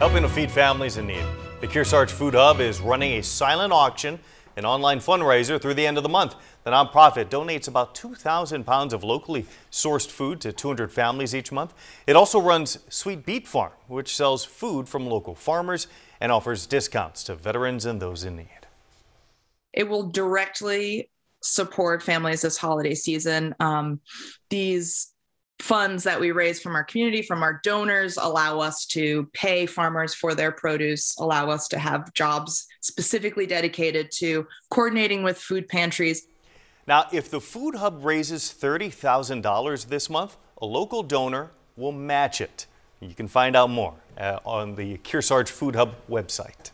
helping to feed families in need. The Kearsarge Food Hub is running a silent auction, an online fundraiser through the end of the month. The nonprofit donates about 2,000 pounds of locally sourced food to 200 families each month. It also runs Sweet Beet Farm, which sells food from local farmers and offers discounts to veterans and those in need. It will directly support families this holiday season. Um, these funds that we raise from our community, from our donors, allow us to pay farmers for their produce, allow us to have jobs specifically dedicated to coordinating with food pantries. Now, if the Food Hub raises $30,000 this month, a local donor will match it. You can find out more uh, on the Kearsarge Food Hub website.